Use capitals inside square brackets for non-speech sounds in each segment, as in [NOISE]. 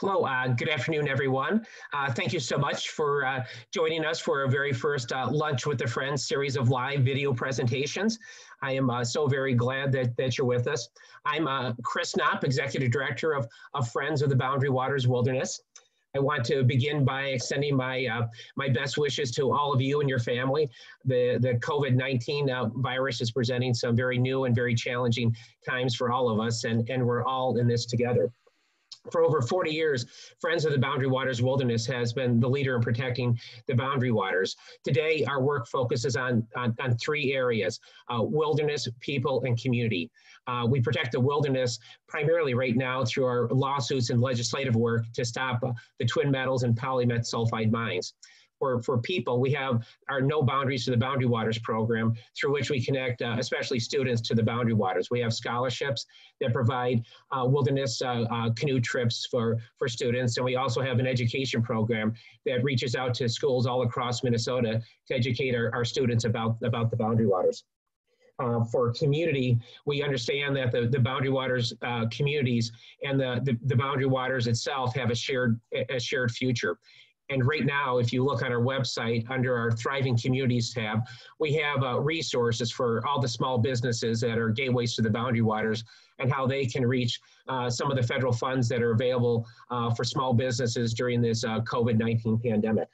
Hello, uh, good afternoon, everyone. Uh, thank you so much for uh, joining us for our very first uh, Lunch with the Friends series of live video presentations. I am uh, so very glad that, that you're with us. I'm uh, Chris Knopp, Executive Director of, of Friends of the Boundary Waters Wilderness. I want to begin by extending my my best wishes to all of you and your family. The, the COVID-19 virus is presenting some very new and very challenging times for all of us, and, and we're all in this together for over 40 years, Friends of the Boundary Waters Wilderness has been the leader in protecting the boundary waters. Today, our work focuses on, on, on three areas, uh, wilderness, people, and community. Uh, we protect the wilderness primarily right now through our lawsuits and legislative work to stop uh, the twin metals and polymet sulfide mines for, for people, we have our No Boundaries to the Boundary Waters program through which we connect, uh, especially students, to the boundary waters. We have scholarships that provide uh, wilderness uh, uh, canoe trips for, for students. And we also have an education program that reaches out to schools all across Minnesota to educate our, our students about, about the boundary waters. Uh, for community, we understand that the, the boundary waters uh, communities and the, the, the, boundary waters itself have a shared, a shared future. And right now, if you look on our website under our Thriving Communities tab, we have uh, resources for all the small businesses that are gateways to the boundary waters and how they can reach uh, some of the federal funds that are available uh, for small businesses during this uh, COVID-19 pandemic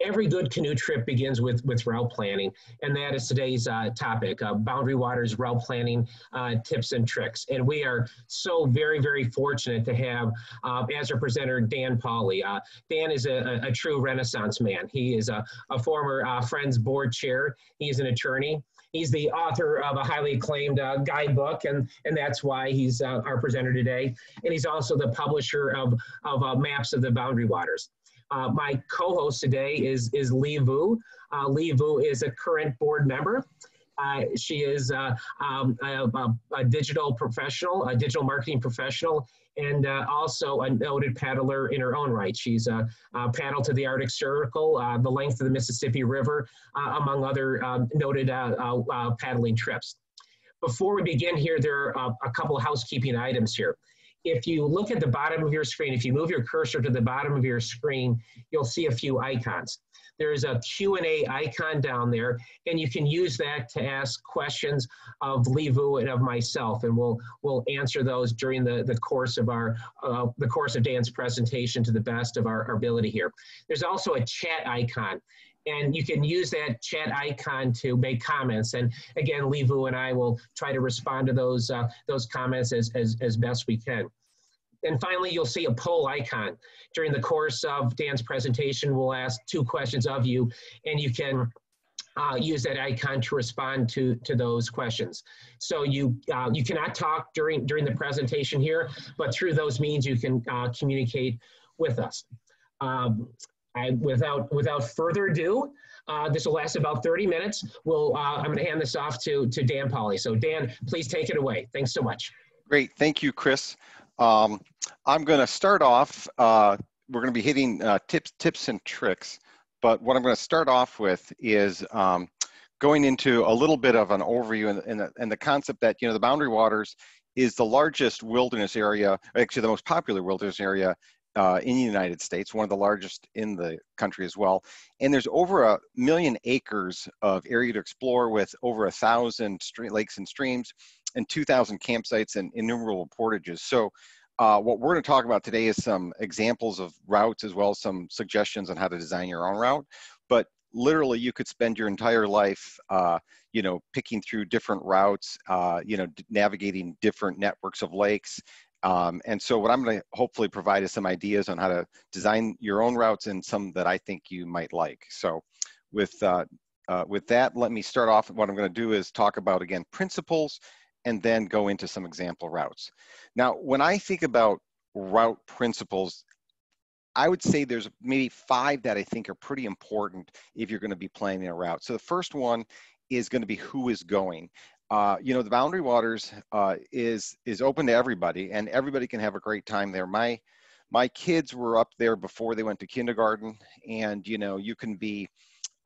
every good canoe trip begins with, with route planning, and that is today's uh, topic, uh, Boundary Waters route planning uh, tips and tricks. And we are so very, very fortunate to have uh, as our presenter, Dan Pauly. Uh, Dan is a, a, true renaissance man. He is a, a former uh, Friends board chair. He's an attorney. He's the author of a highly acclaimed uh, guidebook, and, and that's why he's uh, our presenter today. And he's also the publisher of, of uh, Maps of the Boundary Waters. Uh, my co-host today is, is Lee Vu. Uh, Lee Vu is a current board member. Uh, she is uh, um, a, a, digital professional, a digital marketing professional, and uh, also a noted paddler in her own right. She's a, a paddled to the Arctic Circle, uh, the length of the Mississippi River, among other um, noted paddling trips. Before we begin here, there are a couple of housekeeping items here if you look at the bottom of your screen, if you move your cursor to the bottom of your screen, you'll see a few icons. There's a Q&A icon down there, and you can use that to ask questions of Lee Vu and of myself, and we'll, we'll answer those during the, the course of our uh, the course of Dan's presentation to the best of our, our ability here. There's also a chat icon and you can use that chat icon to make comments. And again, Lee Vu and I will try to respond to those, uh, those comments as, as, as best we can. And finally, you'll see a poll icon. During the course of Dan's presentation, we'll ask two questions of you, and you can uh, use that icon to respond to, to those questions. So you, uh, you cannot talk during, during the presentation here, but through those means you can uh, communicate with us. Um, I, without, without further ado, uh, this will last about 30 minutes. We'll, uh, I'm going to hand this off to, to Dan Pauly. So Dan, please take it away. Thanks so much. Great. Thank you, Chris. Um, I'm going to start off, uh, we're going to be hitting uh, tips, tips and tricks, but what I'm going to start off with is um, going into a little bit of an overview and, and, the, and the concept that, you know, the Boundary Waters is the largest wilderness area, actually the most popular wilderness area uh, in the United States, one of the largest in the country as well. And there's over a million acres of area to explore with over a thousand lakes and streams and 2,000 campsites and innumerable portages. So uh, what we're going to talk about today is some examples of routes as well as some suggestions on how to design your own route. But literally, you could spend your entire life, uh, you know, picking through different routes, uh, you know, navigating different networks of lakes. Um, and so what I'm going to hopefully provide is some ideas on how to design your own routes and some that I think you might like. So with, uh, uh, with that, let me start off. What I'm going to do is talk about, again, principles and then go into some example routes. Now, when I think about route principles, I would say there's maybe five that I think are pretty important if you're going to be planning a route. So the first one is going to be who is going. Uh, you know, the Boundary Waters uh, is is open to everybody, and everybody can have a great time there. My my kids were up there before they went to kindergarten, and you know, you can be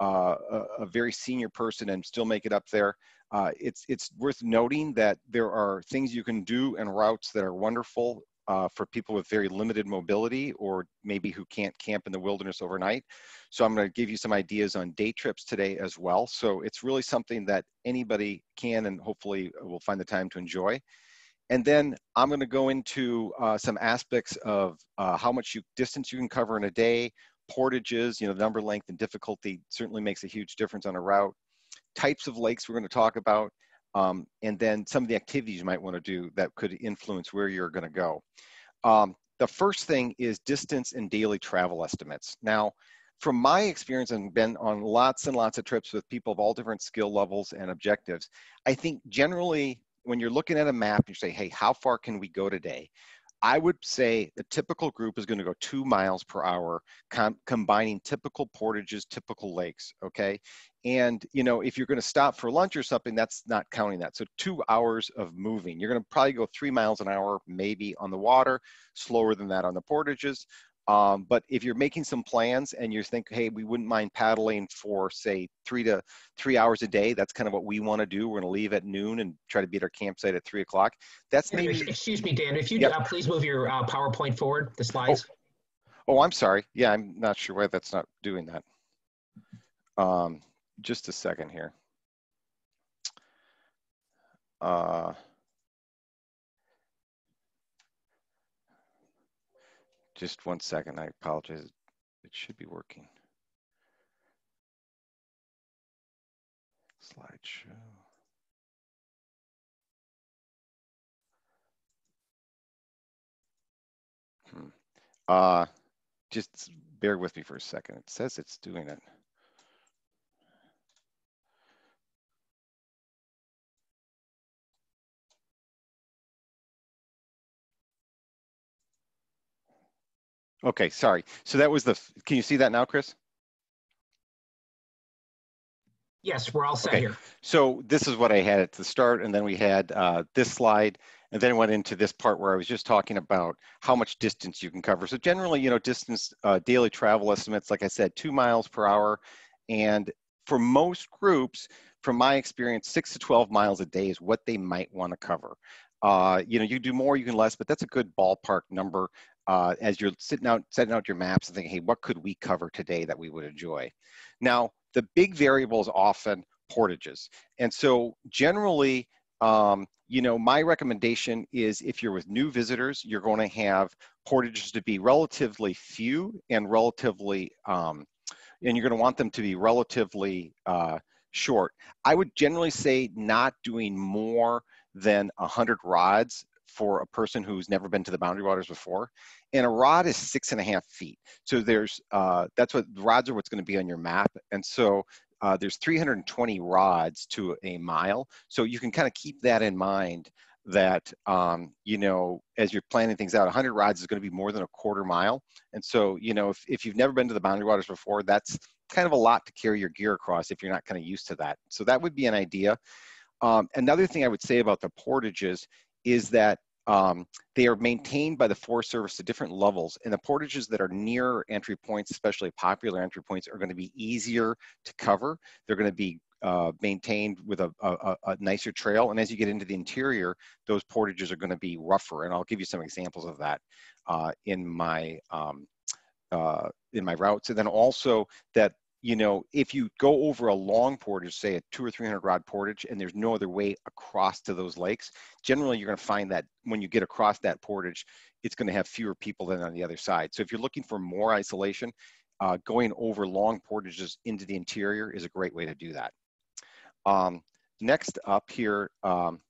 uh, a, a, very senior person and still make it up there. Uh, it's it's worth noting that there are things you can do and routes that are wonderful uh, for people with very limited mobility or maybe who can't camp in the wilderness overnight. So I'm going to give you some ideas on day trips today as well. So it's really something that anybody can and hopefully will find the time to enjoy. And then I'm going to go into uh, some aspects of uh, how much you, distance you can cover in a day, portages, you know, number, length, and difficulty certainly makes a huge difference on a route. Types of lakes we're going to talk about, um, and then some of the activities you might want to do that could influence where you're going to go. Um, the first thing is distance and daily travel estimates. Now, from my experience and been on lots and lots of trips with people of all different skill levels and objectives, I think generally when you're looking at a map, you say, hey, how far can we go today? I would say the typical group is going to go two miles per hour, com combining typical portages, typical lakes. Okay. And, you know, if you're going to stop for lunch or something, that's not counting that. So two hours of moving. You're going to probably go three miles an hour, maybe on the water, slower than that on the portages. Um, but if you're making some plans and you think, hey, we wouldn't mind paddling for say three to three hours a day, that's kind of what we want to do. We're going to leave at noon and try to be at our campsite at three o'clock. That's maybe. Excuse me, Dan. If you yep. uh, please move your uh, PowerPoint forward, the slides. Oh. oh, I'm sorry. Yeah, I'm not sure why that's not doing that. Um, just a second here. Uh, Just one second, I apologize. It should be working. Slideshow. Hmm. Uh, just bear with me for a second. It says it's doing it. Okay, sorry. So that was the, can you see that now, Chris? Yes, we're all set okay. here. So this is what I had at the start, and then we had uh, this slide, and then went into this part where I was just talking about how much distance you can cover. So generally, you know, distance, uh, daily travel estimates, like I said, two miles per hour. And for most groups, from my experience, six to 12 miles a day is what they might want to cover. Uh, you know, you do more, you can less, but that's a good ballpark number uh, as you're sitting out, setting out your maps and thinking, hey, what could we cover today that we would enjoy? Now, the big variable is often portages. And so generally, um, you know, my recommendation is if you're with new visitors, you're going to have portages to be relatively few and relatively, um, and you're going to want them to be relatively uh, short. I would generally say not doing more than 100 rods for a person who's never been to the boundary waters before. And a rod is six and a half feet. So there's, uh, that's what rods are what's going to be on your map. And so uh, there's 320 rods to a mile. So you can kind of keep that in mind that, um, you know, as you're planning things out, 100 rods is going to be more than a quarter mile. And so, you know, if, if you've never been to the boundary waters before, that's kind of a lot to carry your gear across if you're not kind of used to that. So that would be an idea. Um, another thing I would say about the portages is that um, they are maintained by the Forest Service at different levels, and the portages that are near entry points, especially popular entry points, are going to be easier to cover. They're going to be uh, maintained with a, a, a, nicer trail, and as you get into the interior, those portages are going to be rougher, and I'll give you some examples of that uh, in my um, uh, in my routes, and then also that you know, if you go over a long portage, say a two or 300 rod portage, and there's no other way across to those lakes, generally you're going to find that when you get across that portage, it's going to have fewer people than on the other side. So if you're looking for more isolation, uh, going over long portages into the interior is a great way to do that. Um, next up here um,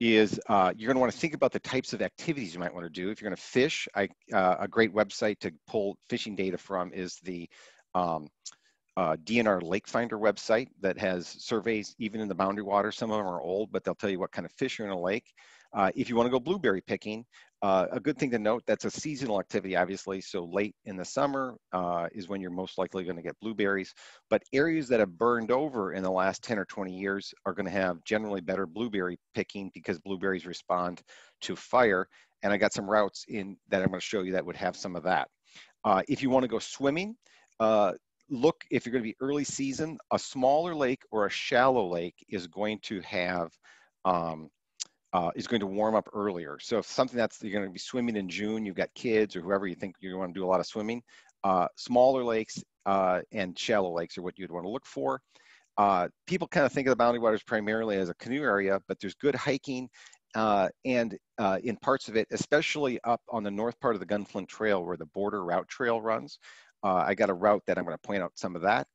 is uh, you're going to want to think about the types of activities you might want to do. If you're going to fish, I, uh, a great website to pull fishing data from is the um, uh, DNR Lake Finder website that has surveys even in the boundary water. Some of them are old, but they'll tell you what kind of fish are in a lake. Uh, if you want to go blueberry picking, uh, a good thing to note, that's a seasonal activity, obviously. So late in the summer uh, is when you're most likely going to get blueberries. But areas that have burned over in the last 10 or 20 years are going to have generally better blueberry picking because blueberries respond to fire. And I got some routes in that I'm going to show you that would have some of that. Uh, if you want to go swimming, uh, look, if you're going to be early season, a smaller lake or a shallow lake is going to have um, uh, is going to warm up earlier. So if something that's you're going to be swimming in June, you've got kids or whoever you think you want to do a lot of swimming, uh, smaller lakes uh, and shallow lakes are what you'd want to look for. Uh, people kind of think of the Boundary Waters primarily as a canoe area, but there's good hiking uh, and uh, in parts of it, especially up on the north part of the Gunflint Trail where the border route trail runs. I got a route that I'm going to point out some of that.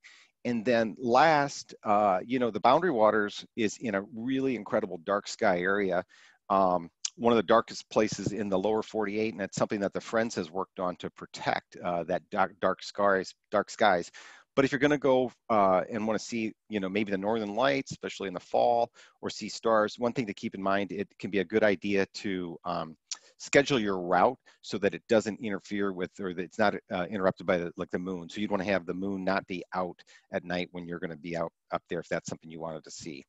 And then last, uh, you know, the Boundary Waters is in a really incredible dark sky area. Um, one of the darkest places in the lower 48, and it's something that the Friends has worked on to protect uh, that dark, dark skies. Dark skies. But if you're going to go uh, and want to see, you know, maybe the northern lights, especially in the fall, or see stars, one thing to keep in mind, it can be a good idea to um, schedule your route so that it doesn't interfere with or that it's not uh, interrupted by the, like the moon. So you'd want to have the moon not be out at night when you're going to be out up there if that's something you wanted to see.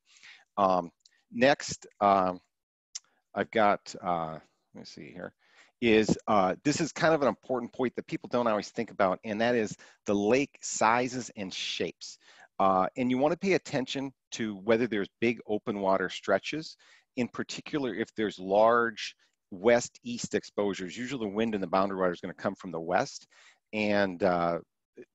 Um, next, um, I've got, uh, let me see here, is uh, this is kind of an important point that people don't always think about, and that is the lake sizes and shapes. Uh, and you want to pay attention to whether there's big open water stretches, in particular if there's large west-east exposures. Usually the wind in the boundary water is going to come from the west and uh,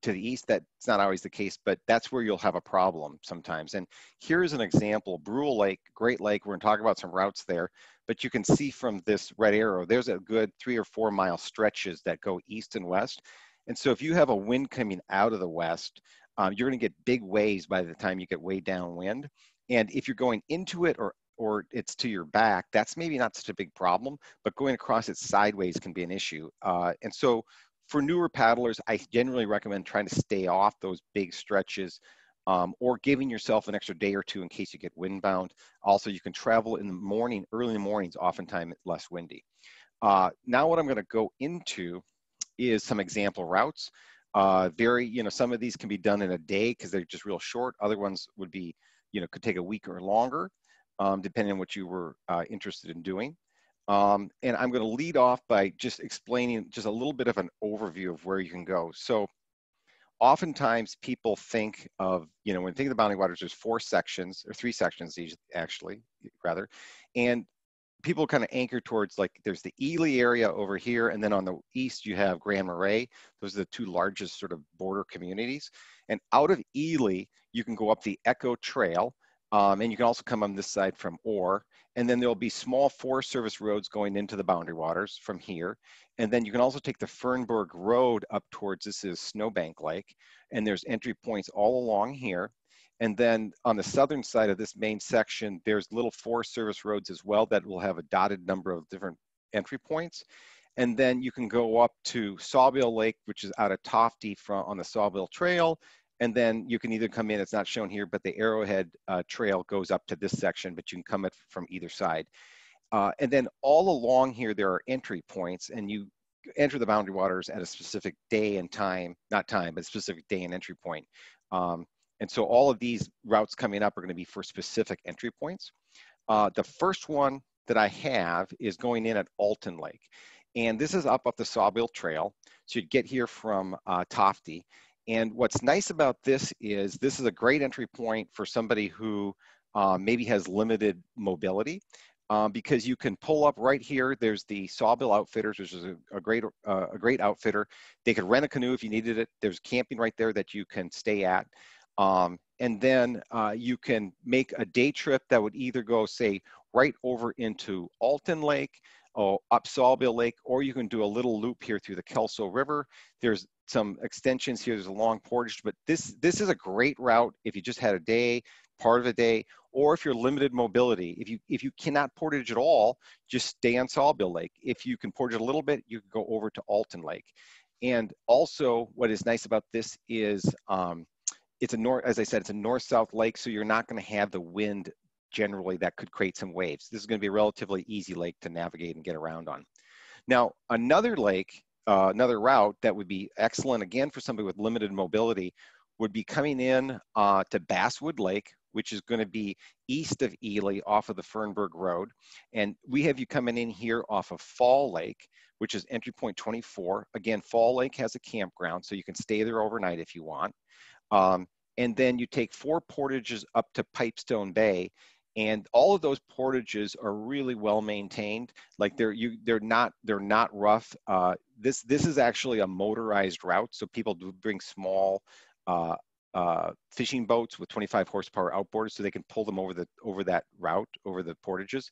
to the east. That's not always the case, but that's where you'll have a problem sometimes. And here's an example, Brule Lake, Great Lake, we're going to talk about some routes there, but you can see from this red arrow, there's a good three or four mile stretches that go east and west. And so if you have a wind coming out of the west, um, you're going to get big waves by the time you get way downwind. And if you're going into it or or it's to your back, that's maybe not such a big problem, but going across it sideways can be an issue. Uh, and so for newer paddlers, I generally recommend trying to stay off those big stretches um, or giving yourself an extra day or two in case you get windbound. Also, you can travel in the morning, early in the mornings, oftentimes less windy. Uh, now what I'm gonna go into is some example routes. Uh, very, you know, some of these can be done in a day because they're just real short. Other ones would be, you know, could take a week or longer um, depending on what you were uh, interested in doing. Um, and I'm going to lead off by just explaining just a little bit of an overview of where you can go. So oftentimes people think of, you know, when thinking of the Boundary Waters, there's four sections or three sections actually, rather. And people kind of anchor towards like there's the Ely area over here, and then on the east you have Grand Marais. Those are the two largest sort of border communities. And out of Ely, you can go up the Echo Trail, um, and you can also come on this side from Orr. And then there'll be small Forest Service roads going into the boundary waters from here. And then you can also take the Fernberg Road up towards this is Snowbank Lake. And there's entry points all along here. And then on the southern side of this main section, there's little Forest Service roads as well that will have a dotted number of different entry points. And then you can go up to Sawbill Lake, which is out of Tofte from, on the Sawbill Trail. And then you can either come in, it's not shown here, but the Arrowhead uh, Trail goes up to this section, but you can come it from either side. Uh, and then all along here, there are entry points and you enter the boundary waters at a specific day and time, not time, but specific day and entry point. Um, and so all of these routes coming up are gonna be for specific entry points. Uh, the first one that I have is going in at Alton Lake. And this is up up the Sawbill Trail. So you'd get here from uh, Tofte. And what's nice about this is this is a great entry point for somebody who uh, maybe has limited mobility um, because you can pull up right here. There's the Sawbill Outfitters, which is a, a great uh, a great outfitter. They could rent a canoe if you needed it. There's camping right there that you can stay at. Um, and then uh, you can make a day trip that would either go, say, right over into Alton Lake, or up Sawbill Lake, or you can do a little loop here through the Kelso River. There's some extensions here. There's a long portage, but this this is a great route if you just had a day, part of a day, or if you're limited mobility. If you if you cannot portage at all, just stay on Sawbill Lake. If you can portage a little bit, you can go over to Alton Lake. And also, what is nice about this is um, it's a north, as I said, it's a north-south lake, so you're not going to have the wind generally that could create some waves. This is going to be a relatively easy lake to navigate and get around on. Now, another lake uh, another route that would be excellent again for somebody with limited mobility would be coming in uh, to Basswood Lake, which is going to be east of Ely off of the Fernberg Road. And we have you coming in here off of Fall Lake, which is entry point 24. Again, Fall Lake has a campground, so you can stay there overnight if you want. Um, and then you take four portages up to Pipestone Bay. And all of those portages are really well maintained. Like they're you they're not they're not rough. Uh, this this is actually a motorized route so people do bring small uh, uh, fishing boats with 25 horsepower outboards so they can pull them over the over that route over the portages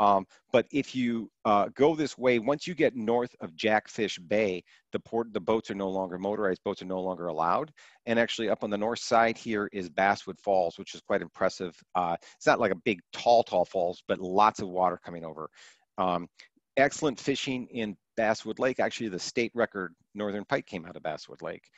um, but if you uh, go this way, once you get north of Jackfish Bay, the port, the boats are no longer motorized. Boats are no longer allowed. And actually, up on the north side here is Basswood Falls, which is quite impressive. Uh, it's not like a big, tall, tall falls, but lots of water coming over. Um, excellent fishing in Basswood Lake. Actually, the state record northern pike came out of Basswood Lake.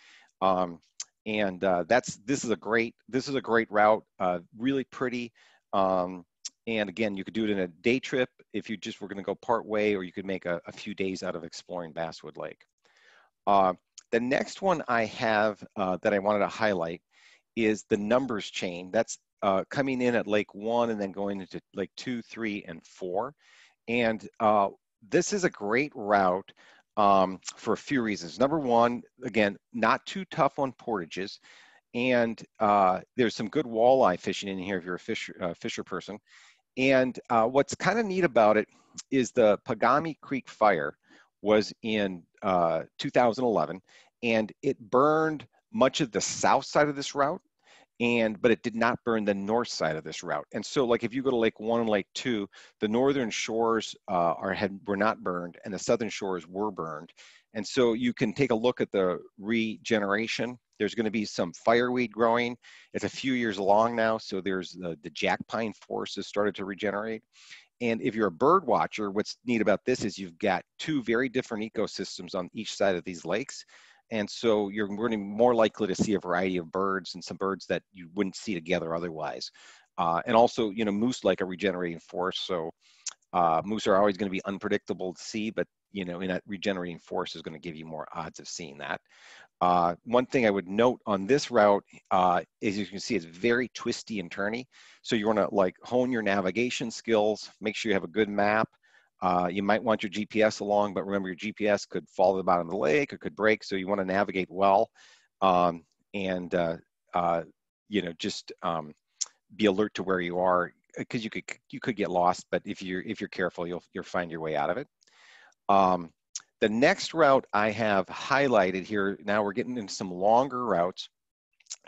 Um, and uh, that's this is a great this is a great route. Uh, really pretty. Um, and again, you could do it in a day trip if you just were going to go part way, or you could make a, a, few days out of exploring Basswood Lake. Uh, the next one I have uh, that I wanted to highlight is the numbers chain. That's uh, coming in at Lake One and then going into Lake Two, Three, and Four. And uh, this is a great route um, for a few reasons. Number one, again, not too tough on portages and uh, there's some good walleye fishing in here if you're a fisher, uh, fisher person. And uh, what's kind of neat about it is the Pagami Creek fire was in uh, 2011, and it burned much of the south side of this route, and but it did not burn the north side of this route. And so, like if you go to Lake One and Lake Two, the northern shores uh, are had were not burned, and the southern shores were burned. And so you can take a look at the regeneration there's going to be some fireweed growing. It's a few years long now, so there's the, the jack pine forest has started to regenerate. And if you're a bird watcher, what's neat about this is you've got two very different ecosystems on each side of these lakes. And so you're more likely to see a variety of birds and some birds that you wouldn't see together otherwise. Uh, and also, you know, moose like a regenerating forest. So uh, moose are always going to be unpredictable to see, but you know, in that regenerating force is going to give you more odds of seeing that. Uh, one thing I would note on this route uh, is you can see it's very twisty and turny. So you want to like hone your navigation skills, make sure you have a good map. Uh, you might want your GPS along, but remember your GPS could fall to the bottom of the lake or could break. So you want to navigate well um, and, uh, uh, you know, just um, be alert to where you are because you could, you could get lost, but if you're, if you're careful, you'll, you'll find your way out of it. Um, the next route I have highlighted here, now we're getting into some longer routes,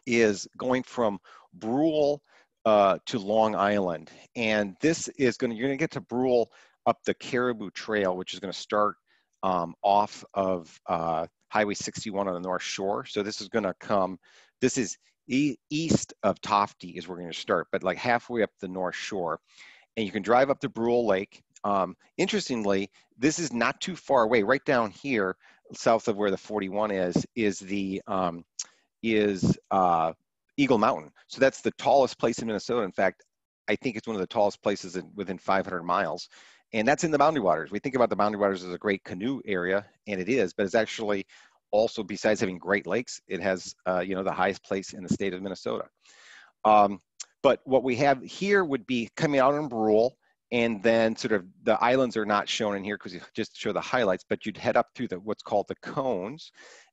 is going from Brule uh, to Long Island. And this is gonna, you're gonna get to Brule up the Caribou Trail, which is gonna start um, off of uh, Highway 61 on the North Shore. So this is gonna come, this is e east of Tofte is where we're gonna start, but like halfway up the North Shore. And you can drive up to Brule Lake um, interestingly, this is not too far away. Right down here, south of where the 41 is, is the um, is uh, Eagle Mountain. So that's the tallest place in Minnesota. In fact, I think it's one of the tallest places in, within 500 miles. And that's in the Boundary Waters. We think about the Boundary Waters as a great canoe area, and it is, but it's actually also, besides having Great Lakes, it has, uh, you know, the highest place in the state of Minnesota. Um, but what we have here would be coming out in Brule, and then sort of the islands are not shown in here because you just show the highlights, but you'd head up through the what's called the cones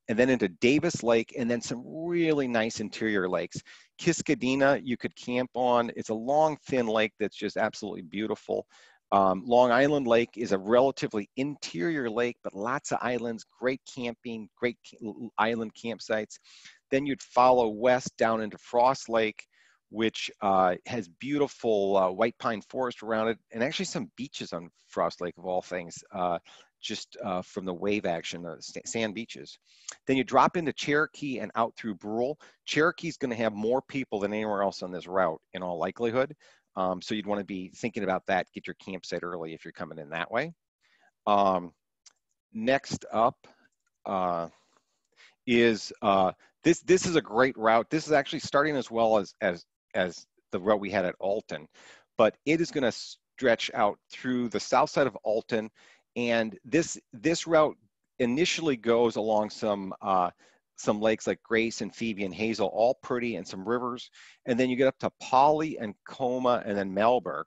and then into Davis Lake and then some really nice interior lakes. Kiskadinna you could camp on. It's a long, thin lake that's just absolutely beautiful. Um, long Island Lake is a relatively interior lake, but lots of islands, great camping, great island campsites. Then you'd follow west down into Frost Lake, which uh, has beautiful uh, white pine forest around it, and actually some beaches on Frost Lake of all things, uh, just uh, from the wave action, uh, sand beaches. Then you drop into Cherokee and out through Brule. Cherokee's going to have more people than anywhere else on this route in all likelihood. Um, so you'd want to be thinking about that. Get your campsite early if you're coming in that way. Um, next up uh, is this. This is a great route. This is actually starting as well as as as the route we had at Alton, but it is going to stretch out through the south side of Alton, and this this route initially goes along some uh, some lakes like Grace and Phoebe and Hazel, all pretty, and some rivers, and then you get up to Polly and Koma and then Malberg,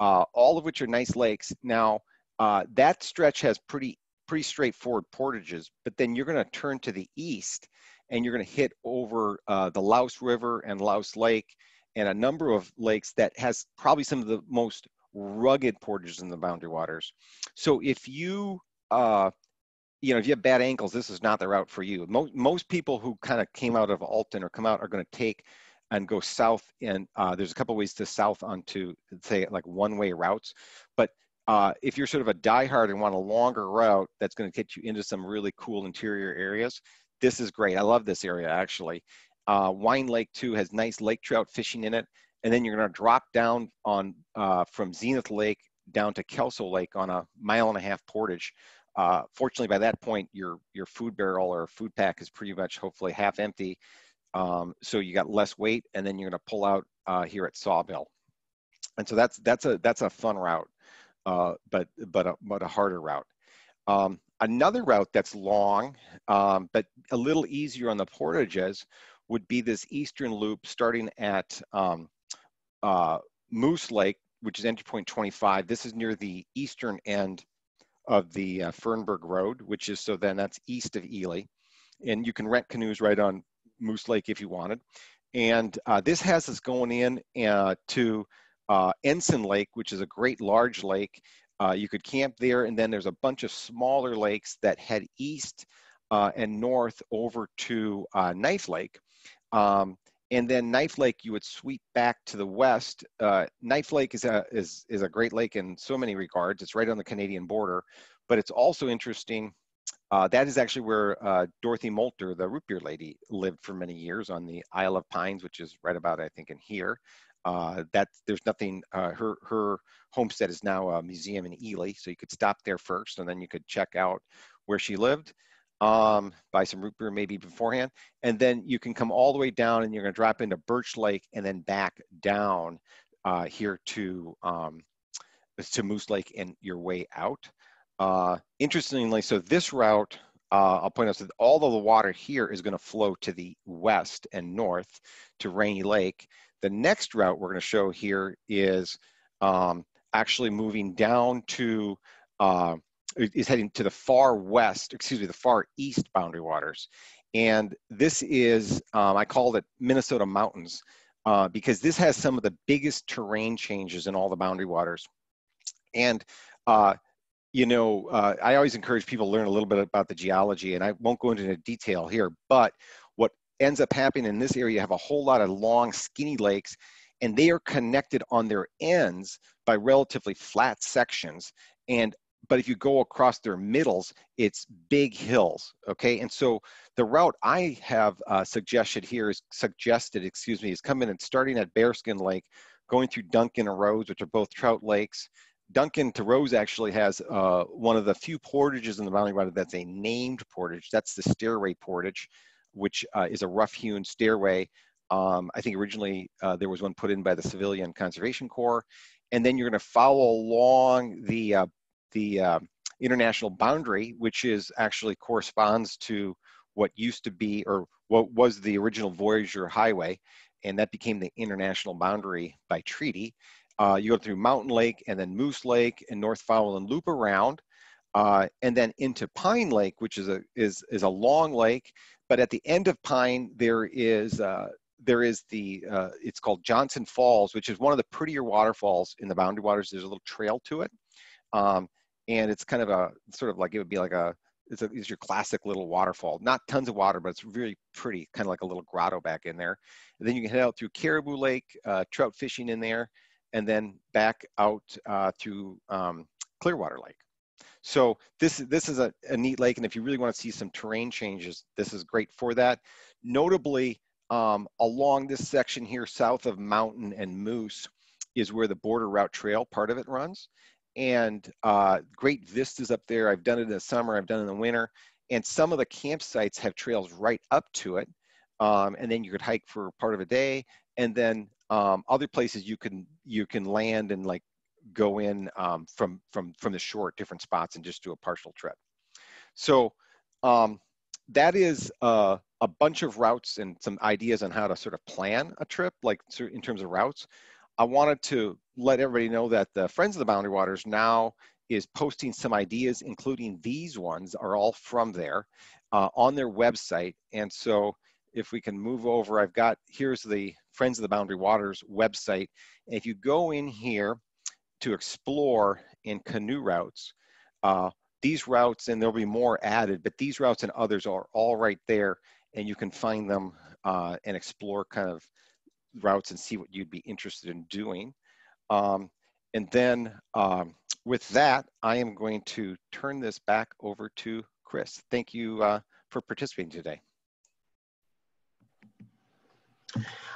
uh, all of which are nice lakes. Now uh, that stretch has pretty pretty straightforward portages, but then you're going to turn to the east and you're going to hit over uh, the Louse River and Louse Lake. and a number of lakes that has probably some of the most rugged portages in the boundary waters. So if you, uh, you know, if you have bad ankles, this is not the route for you. Most, most people who kind of came out of Alton or come out are going to take and go south and uh, there's a couple ways to south onto say like one-way routes but uh, if you're sort of a diehard and want a longer route that's going to get you into some really cool interior areas this is great. I love this area actually. Uh, wine lake too has nice lake trout fishing in it. And then you're going to drop down on uh, from zenith lake down to kelso lake on a mile and a half portage. Uh, fortunately by that point your your food barrel or food pack is pretty much hopefully half empty. Um, so you got less weight, and then you're going to pull out uh, here at Sawbill. And so that's that's a that's a fun route, uh, but but a, but a harder route. Um, another route that's long, um, but a little easier on the portages, would be this eastern loop starting at um, uh, Moose Lake, which is entry point 25. This is near the eastern end of the uh, Fernberg Road, which is so then that's east of Ely. And you can rent canoes right on Moose Lake if you wanted. And uh, this has us going in uh, to uh, Ensign Lake, which is a great large lake. Uh, you could camp there, and then there's a bunch of smaller lakes that head east uh, and north over to uh, Knife Lake. Um, and then Knife Lake, you would sweep back to the west. Knife Lake is a is is a great lake in so many regards. It's right on the Canadian border, but it's also interesting uh, that is actually where uh, Dorothy Molter, the root beer lady, lived for many years on the Isle of Pines, which is right about, I think, in here. Uh, that there's nothing. Uh, her her homestead is now a museum in Ely, so you could stop there first, and then you could check out where she lived, um, buy some root beer maybe beforehand, and then you can come all the way down, and you're going to drop into Birch Lake, and then back down uh, here to um, to Moose Lake, and your way out. Uh, interestingly, so this route, uh, I'll point out that all of the water here is going to flow to the west and north to Rainy Lake. The next route we're going to show here is um, actually moving down to, uh, is heading to the far west, excuse me, the far east boundary waters. And this is, um, I call it Minnesota Mountains uh, because this has some of the biggest terrain changes in all the boundary waters. And uh, you know, uh, I always encourage people to learn a little bit about the geology, and I won't go into detail here, but what ends up happening in this area, you have a whole lot of long, skinny lakes, and they are connected on their ends by relatively flat sections. And but if you go across their middles, it's big hills, okay? And so the route I have uh, suggested here is suggested, excuse me, is coming and starting at Bearskin Lake, going through Duncan and Rose, which are both trout lakes, Duncan to Rose actually has uh, one of the few portages in the Boundary Water that's a named portage. That's the Stairway Portage, which uh, is a rough-hewn stairway. Um, I think originally uh, there was one put in by the Civilian Conservation Corps. And then you're going to follow along the, uh, the uh, international boundary, which is actually corresponds to what used to be or what was the original Voyageur Highway. And that became the international boundary by treaty. Uh, you go through Mountain Lake and then Moose Lake and North Fowl and loop around, uh, and then into Pine Lake, which is a is is a long lake. But at the end of Pine, there is uh, there is the uh, it's called Johnson Falls, which is one of the prettier waterfalls in the Boundary Waters. There's a little trail to it, um, and it's kind of a sort of like it would be like a it's, a, it's your classic little waterfall. Not tons of water, but it's really pretty, kind of like a little grotto back in there. And then you can head out through Caribou Lake, uh, trout fishing in there, and then back out uh, through um, Clearwater Lake. So this, this is a, a, neat lake, and if you really want to see some terrain changes, this is great for that. Notably, um, along this section here, south of Mountain and Moose, is where the Border Route Trail, part of it runs. And uh, great vistas up there. I've done it in the summer, I've done it in the winter, and some of the campsites have trails right up to it. Um, and then you could hike for part of a day, and then um, other places you can you can land and like go in um, from from from the shore at different spots and just do a partial trip. So um, that is uh, a bunch of routes and some ideas on how to sort of plan a trip, like in terms of routes. I wanted to let everybody know that the Friends of the Boundary Waters now is posting some ideas, including these ones, are all from there uh, on their website. And so if we can move over, I've got, here's the Friends of the Boundary Waters website. If you go in here to explore in canoe routes, uh, these routes, and there'll be more added, but these routes and others are all right there, and you can find them uh, and explore kind of routes and see what you'd be interested in doing. Um, and then um, with that, I am going to turn this back over to Chris. Thank you uh, for participating today.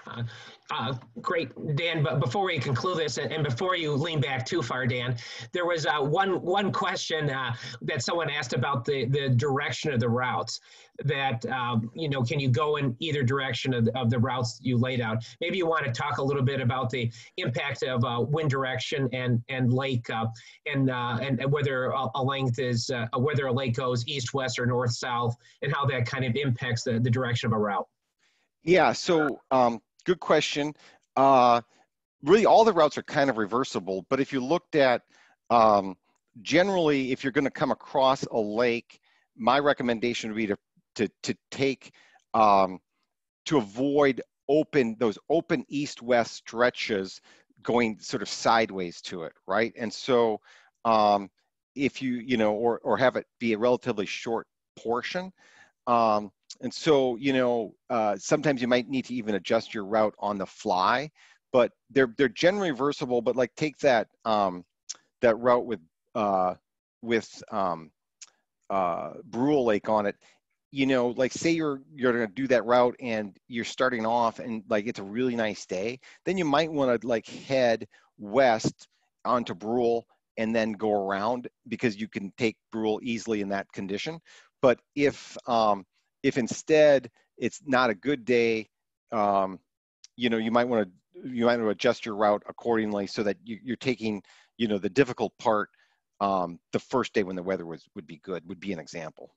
Uh, uh, great, Dan. But before we conclude this, and, and, before you lean back too far, Dan, there was uh, one one question uh, that someone asked about the the direction of the routes. That um, you know, can you go in either direction of the, of the routes you laid out? Maybe you want to talk a little bit about the impact of uh, wind direction and and lake, uh, and, and, and whether a, a length is whether a lake goes east, west, or north, south, and how that kind of impacts the, the direction of a route. Yeah. So um, good question. Uh, really, all the routes are kind of reversible, but if you looked at um, generally, if you're going to come across a lake, my recommendation would be to to to take um, to avoid open those open east-west stretches going sort of sideways to it, right? And so um, if you you know or or have it be a relatively short portion. Um, and so, you know, uh, sometimes you might need to even adjust your route on the fly, but they're they're generally reversible. But like take that um, that route with uh, with um, uh, Brule Lake on it. You know, like say you're you're gonna do that route and you're starting off and like it's a really nice day, then you might want to like head west onto Brule and then go around because you can take Brule easily in that condition. But if um, if instead it's not a good day, um, you know, you might want to you might want to adjust your route accordingly so that you, you're taking, you know, the difficult part um, the first day when the weather was would be good would be an example.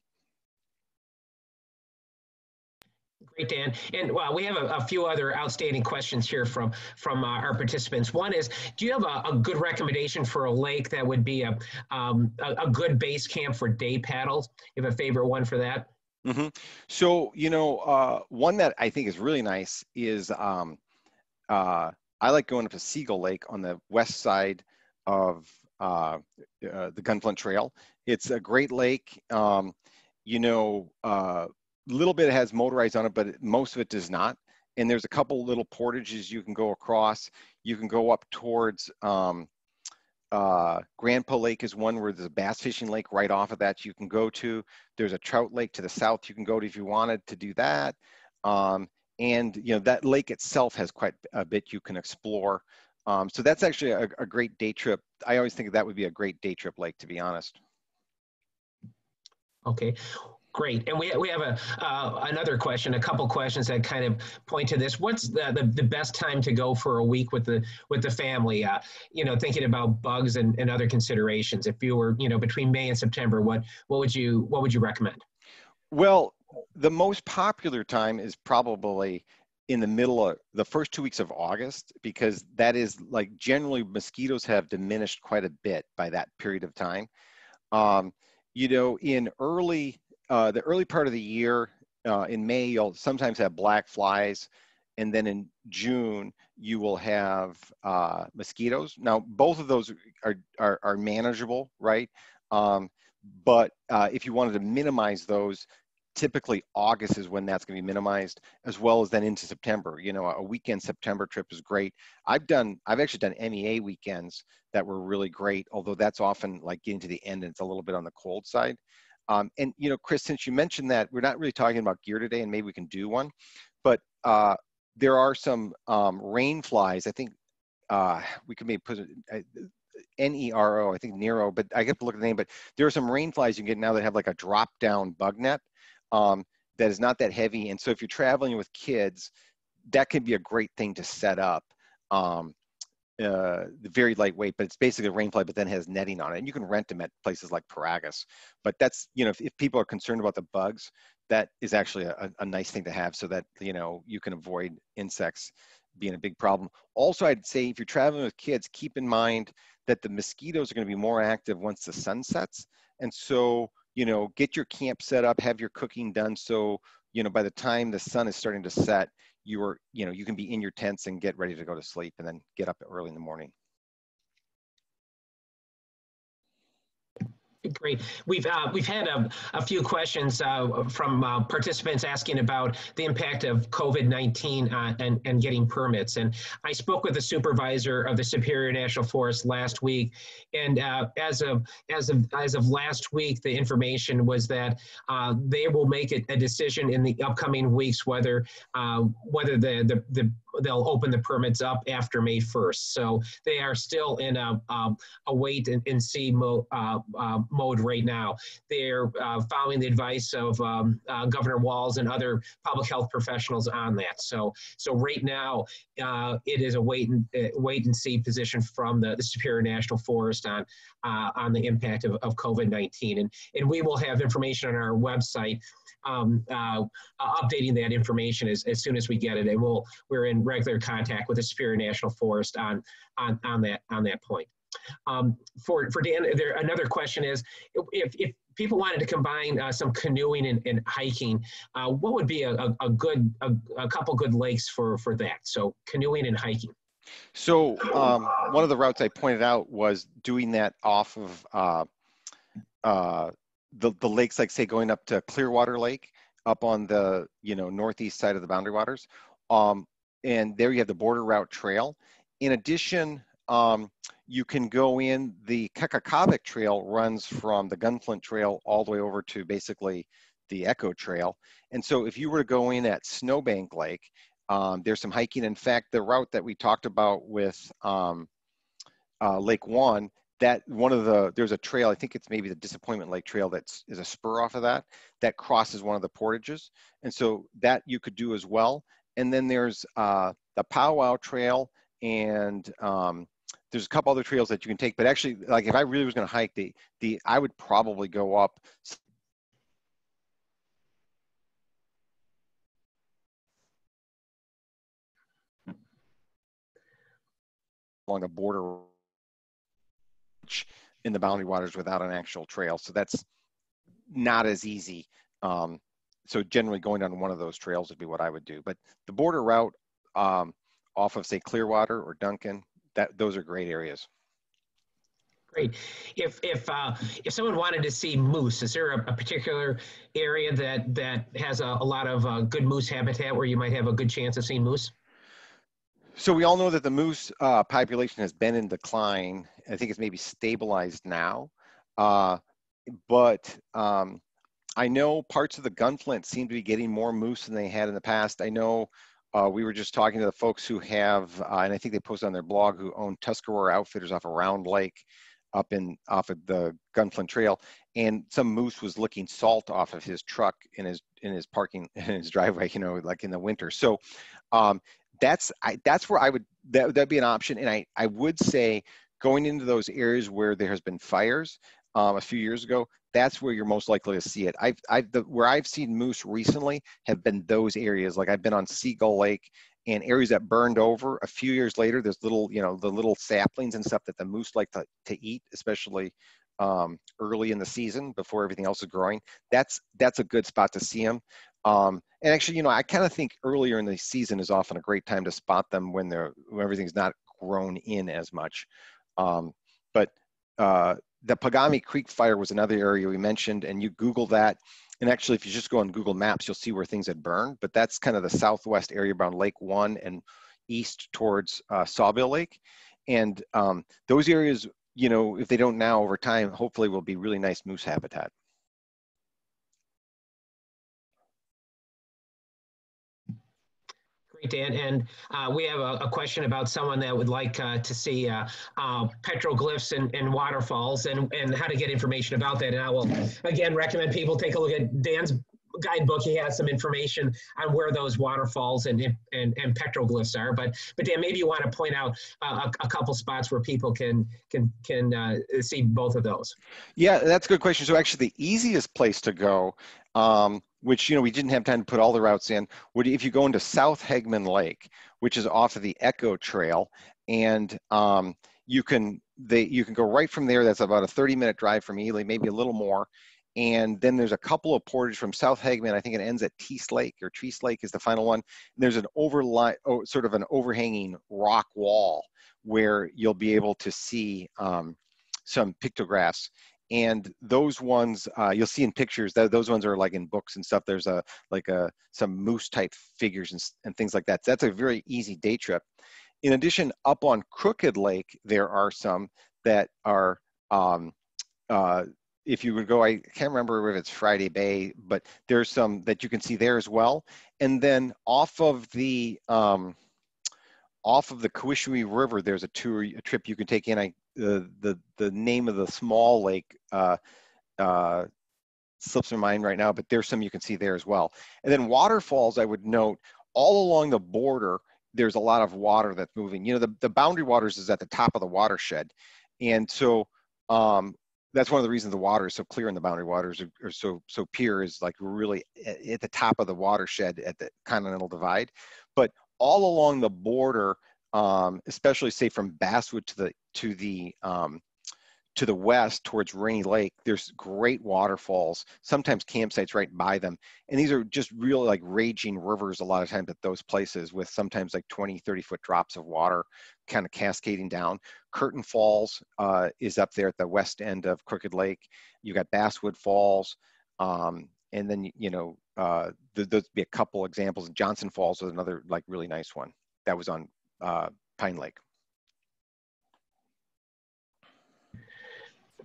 Great, Dan. And well, we have a, a, few other outstanding questions here from from uh, our participants. One is, do you have a, a, good recommendation for a lake that would be a, um, a, a good base camp for day paddles? You have a favorite one for that? Mm-hmm. So, you know, uh, one that I think is really nice is um, uh, I like going up to Seagull Lake on the west side of uh, uh the Gunflint Trail. It's a great lake. Um, you know, a uh, little bit has motorized on it, but most of it does not. And there's a couple little portages you can go across. You can go up towards um, uh, Grandpa Lake is one where there's a bass fishing lake right off of that you can go to. There's a trout lake to the south you can go to if you wanted to do that. Um, and you know that lake itself has quite a bit you can explore. Um, so that's actually a, a great day trip. I always think that would be a great day trip lake, to be honest. Okay. Great, and we, we have a uh, another question, a couple questions that kind of point to this. What's the, the, the best time to go for a week with the with the family? Uh, you know, thinking about bugs and, and other considerations. If you were, you know, between May and September, what what would you what would you recommend? Well, the most popular time is probably in the middle of the first two weeks of August because that is like generally mosquitoes have diminished quite a bit by that period of time. Um, you know, in early uh, the early part of the year, uh, in May, you'll sometimes have black flies, and then in June you will have uh, mosquitoes. Now, both of those are are, are manageable, right? Um, but uh, if you wanted to minimize those, typically August is when that's going to be minimized, as well as then into September. You know, a weekend September trip is great. I've done, I've actually done MEA weekends that were really great, although that's often like getting to the end and it's a little bit on the cold side. Um, and you know, Chris, since you mentioned that, we're not really talking about gear today, and maybe we can do one, but uh, there are some um, rain flies. I think uh, we could maybe put. Uh, N-E-R-O, I think Nero, but I have to look at the name. But there are some rain flies you can get now that have like a drop down bug net um, that is not that heavy. And so if you're traveling with kids, that can be a great thing to set up. Um, uh, very lightweight, but it's basically a rainfly, but then has netting on it. And you can rent them at places like Piragis. But that's, you know, if, if people are concerned about the bugs, that is actually a, a nice thing to have so that, you know, you can avoid insects being a big problem. Also, I'd say if you're traveling with kids, keep in mind that the mosquitoes are going to be more active once the sun sets. And so, you know, get your camp set up, have your cooking done. So, you know, by the time the sun is starting to set, you are, you know, you can be in your tents and get ready to go to sleep and then get up early in the morning. Great. We've uh, we've had a, a few questions uh, from uh, participants asking about the impact of COVID nineteen uh, and and getting permits. And I spoke with the supervisor of the Superior National Forest last week, and uh, as of as of as of last week, the information was that uh, they will make a, a, decision in the upcoming weeks whether whether the, the the they'll open the permits up after May 1st. So they are still in a, um, a wait and, and see mo uh, uh, mode right now. They're uh, following the advice of um, uh, Governor Walz and other public health professionals on that. So, so right now, uh, it is a wait and uh, wait and see position from the, the Superior National Forest on on the impact of, of COVID-19. And, and we will have information on our website um, updating that information as, as soon as we get it. And we'll, we're in regular contact with the Superior National Forest on, on, on, that, on that point. Um, for, for Dan, there, another question is, if, if people wanted to combine uh, some canoeing and, and hiking, uh, what would be a, a, a good, a, a, couple good lakes for, for that? So canoeing and hiking. So um, one of the routes I pointed out was doing that off of uh, uh the, the lakes, like say going up to Clearwater Lake, up on the you know northeast side of the Boundary Waters, um, and there you have the Border Route Trail. In addition, um, you can go in the Kekekabic Trail runs from the Gunflint Trail all the way over to basically the Echo Trail. And so if you were to go in at Snowbank Lake, um, there's some hiking. In fact, the route that we talked about with um, uh, Lake One that one of the there's a trail i think it's maybe the disappointment lake trail that's is a spur off of that that crosses one of the portages and so that you could do as well and then there's uh, the powwow trail and um, there's a couple other trails that you can take but actually like if i really was going to hike the the i would probably go up along the border in the boundary waters without an actual trail. So that's not as easy. Um, so generally going on one of those trails would be what I would do. But the border route um, off of say Clearwater or Duncan, that those are great areas. Great. If if uh, if someone wanted to see moose, is there a, a particular area that that has a, a lot of uh, good moose habitat where you might have a good chance of seeing moose? So we all know that the moose uh, population has been in decline. I think it's maybe stabilized now. Uh, but um, I know parts of the Gunflint seem to be getting more moose than they had in the past. I know uh, we were just talking to the folks who have, uh, and I think they posted on their blog, who own Tuscarora Outfitters off of Round Lake up in off of the Gunflint Trail, and some moose was licking salt off of his truck in his in his parking [LAUGHS] in his driveway, you know, like in the winter. So um, that's I, that's where I would that that'd be an option. And I I would say going into those areas where there has been fires um, a few years ago, that's where you're most likely to see it. I've I've the, where I've seen moose recently have been those areas. Like I've been on Seagull Lake and areas that burned over a few years later. There's little you know the little saplings and stuff that the moose like to to eat, especially um, early in the season before everything else is growing. That's that's a good spot to see them. Um, and actually, you know, I kind of think earlier in the season is often a great time to spot them when they're when everything's not grown in as much. Um, but uh, the Pagami Creek fire was another area we mentioned, and you Google that. And actually, if you just go on Google Maps, you'll see where things had burned. But that's kind of the southwest area around Lake One and east towards uh, Sawbill Lake. And um, those areas, you know, if they don't now over time, hopefully will be really nice moose habitat. Great, Dan. And uh, we have a, a, question about someone that would like uh, to see uh, uh, petroglyphs and, and, waterfalls and, and how to get information about that. And I will, again, recommend people take a look at Dan's guidebook. He has some information on where those waterfalls and, and, and petroglyphs are. But, but Dan, maybe you want to point out uh, a, a, couple spots where people can, can, can uh, see both of those. Yeah, that's a good question. So actually the easiest place to go um, which you know we didn't have time to put all the routes in. Would if you go into South Hegman Lake, which is off of the Echo Trail, and um, you can they you can go right from there. That's about a 30 minute drive from Ely, maybe a little more. and then there's a couple of portage from South hegman I think it ends at Tees Lake or Trease Lake is the final one. And there's an overline, oh, sort of an overhanging rock wall where you'll be able to see um, some pictographs. And those ones uh, you'll see in pictures. That those ones are like in books and stuff. There's a like a some moose type figures and, and things like that. So that's a very easy day trip. In addition, up on Crooked Lake, there are some that are um, uh, if you would go, I can't remember if it's Friday Bay, but there's some that you can see there as well. And then off of the um, off of the Kawishiwi River, there's a tour, a trip you can take in. I the the the name of the small lake uh, uh, slips my mind right now, but there's some you can see there as well. And then waterfalls, I would note all along the border. There's a lot of water that's moving. You know, the, the boundary waters is at the top of the watershed. And so um, that's one of the reasons the water is so clear in the boundary waters or, so so pure is like really at the top of the watershed at the continental divide but all along the border um, especially say from basswood to the to the um, to the west towards Rainy Lake, there's great waterfalls, sometimes campsites right by them. And these are just real like raging rivers a lot of times at those places with sometimes like 20, 30 foot drops of water kind of cascading down. Curtain Falls uh, is up there at the west end of Crooked Lake. You got Basswood Falls. Um, and then, you know, uh, there'd be a couple examples. Johnson Falls was another like really nice one that was on Uh, Pine Lake.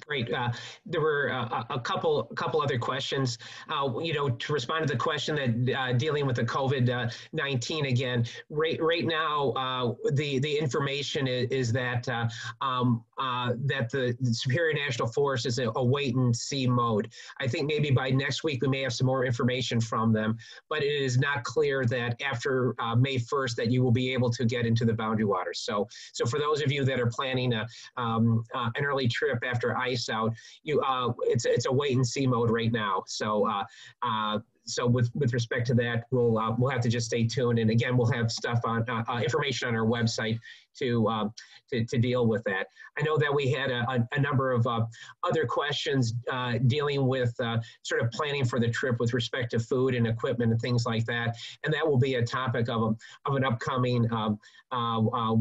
Great. Uh, there were uh, a couple, couple other questions. Uh, you know, to respond to the question that uh, dealing with the COVID nineteen again. Right, right now, uh, the the information is, is that uh, um, that the Superior National Forest is a, a, wait and see mode. I think maybe by next week we may have some more information from them, but it is not clear that after May first that you will be able to get into the boundary waters. So, so for those of you that are planning a um, an early trip after ice ice out. You, uh, it's it's a wait and see mode right now. So uh, uh, so with with respect to that, we'll uh, we'll have to just stay tuned. And again, we'll have stuff on uh, uh, information on our website to, um, to to deal with that. I know that we had a, a, a number of uh, other questions uh, dealing with uh, sort of planning for the trip with respect to food and equipment and things like that, and that will be a topic of a, of an upcoming um,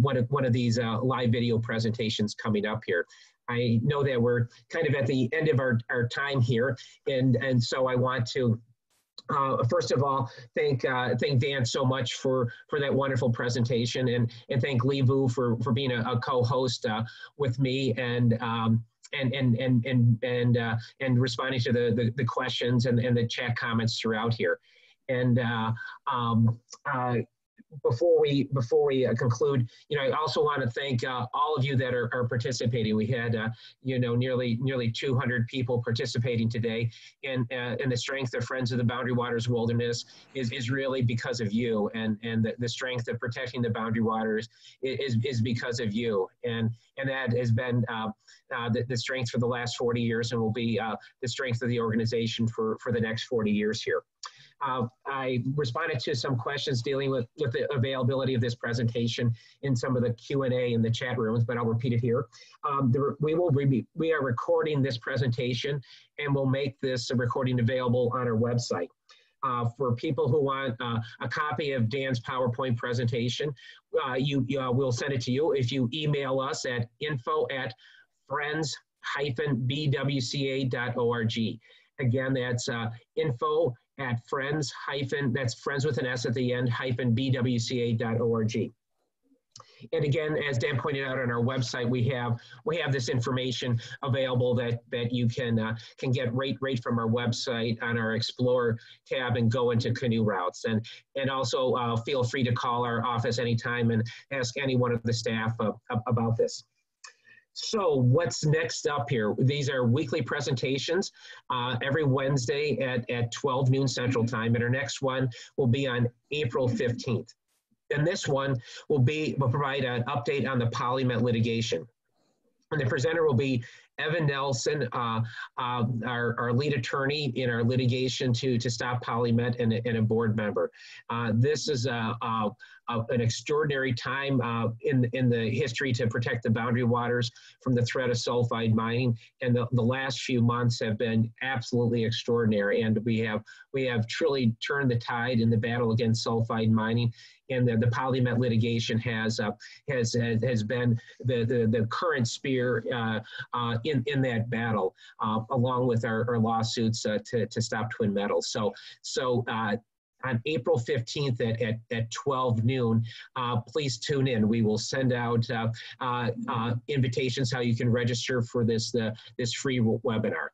one of one of these live video presentations coming up here. I know that we're kind of at the end of our, our time here, and, and so I want to uh, first of all, thank uh, thank Dan so much for for that wonderful presentation, and and thank Li Vu for for being a, a co-host uh, with me and. Um, and and and and and uh, and responding to the, the, the questions and, and the chat comments throughout here, and uh, um, uh, before we before we uh, conclude, you know, I also want to thank uh, all of you that are, are participating. We had, uh, you know, nearly nearly 200 people participating today, and uh, and the strength of Friends of the Boundary Waters Wilderness is is really because of you, and and the, the strength of protecting the boundary waters is is because of you, and and that has been uh, uh, the, the strength for the last 40 years, and will be the strength of the organization for for the next 40 years here. Uh, I responded to some questions dealing with, with the availability of this presentation in some of the Q&A in the chat rooms, but I'll repeat it here. Um, the, we, will be, we are recording this presentation and we'll make this recording available on our website. Uh, for people who want uh, a copy of Dan's PowerPoint presentation, uh, you, uh, we'll send it to you if you email us at info at friends-bwca.org. Again, that's uh, info at friends hyphen, that's friends with an S at the end, hyphen bwca.org. And again, as Dan pointed out on our website, we have we have this information available that that you can uh, can get right right from our website on our Explore tab and go into canoe routes. And and also uh, feel free to call our office anytime and ask any one of the staff uh, about this. So what's next up here? These are weekly presentations uh, every Wednesday at, at 12 noon Central Time, and our next one will be on April 15th. And this one will be will provide an update on the PolyMet litigation. And the presenter will be Evan Nelson, uh, uh, our, our lead attorney in our litigation to, to stop Polymet and, and a board member. Uh, this is a, a, an extraordinary time uh, in, in the history to protect the boundary waters from the threat of sulfide mining. And the, the last few months have been absolutely extraordinary. And we have, we have truly turned the tide in the battle against sulfide mining and the, the Polymet litigation has uh, has has been the the, the current spear uh, uh, in in that battle, uh, along with our, our lawsuits uh, to to stop twin metals. So so. Uh, on April 15th at, at, at 12 noon, please tune in. We will send out invitations how you can register for this the, this free webinar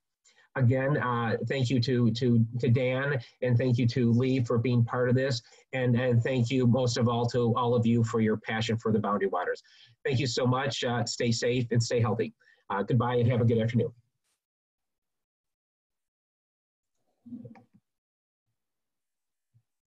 again, uh, thank you to, to, to Dan and thank you to Lee for being part of this. And, and thank you most of all to all of you for your passion for the Boundary Waters. Thank you so much. Uh, stay safe and stay healthy. Uh, goodbye and have a good afternoon.